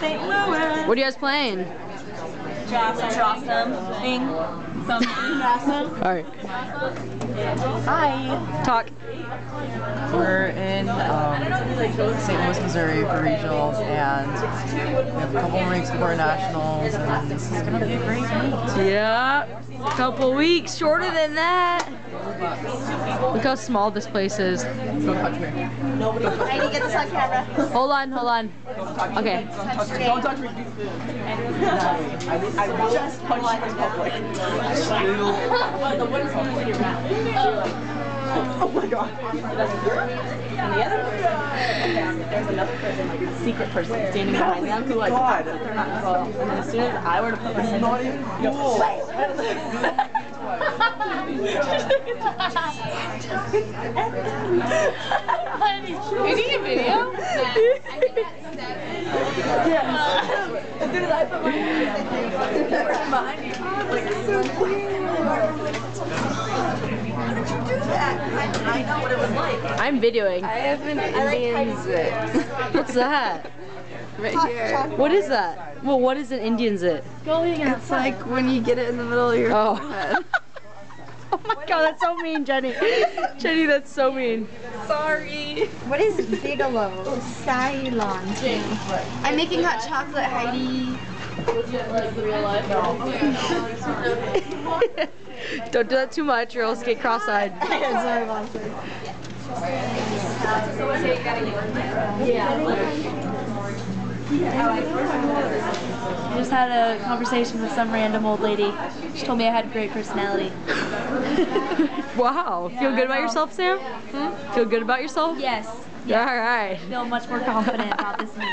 St. Louis. What are you guys playing? Jossum. Something. Jossum. All right. Hi. Talk. We're in um, St. Louis, Missouri for regionals, and we have a couple more weeks before nationals, and this is gonna be a great meet. Yeah. A couple weeks shorter than that. Look how small this place is. Don't touch me. I need to get this on camera. Hold on, hold on. Okay. Don't touch me. I just punched in public. Oh, oh my god. And the other there's another person, like a secret person standing behind them who like God. acts like they're not involved. And then as soon as I were to put my head Not even cool. Making a video? As soon as I put my head behind you, like so How did you do that? I, I know what it was like. I'm videoing. I have an Indian zit What's that? right here. What is that? Well, what is an Indian zit? It's like when you get it in the middle of your Oh. forehead. Oh my god, that's so mean, Jenny. Jenny, that's so mean. Sorry. What is Bigelow? Ceylon tea. I'm making hot chocolate, Heidi. Don't do that too much or else get cross-eyed. I just had a conversation with some random old lady. She told me I had a great personality. Wow. Feel good about yourself, Sam? Hmm? Feel good about yourself? Yes. All right. Feel much more confident about this meet.